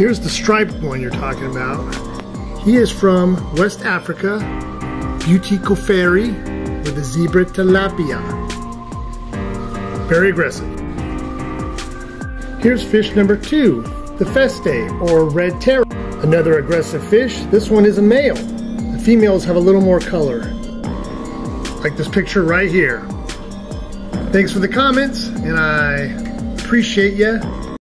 Here's the striped one you're talking about. He is from West Africa, buettikoferi, with a zebra tilapia. Very aggressive. Here's fish number two, the festae or red terror. Another aggressive fish. This one is a male. The females have a little more color. Like this picture right here. Thanks for the comments and I appreciate you